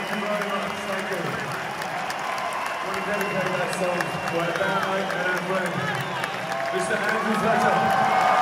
Thank you very much. Thank you. I want to dedicate that song to my bandmate and our friend, Mr. Andrew Fletcher.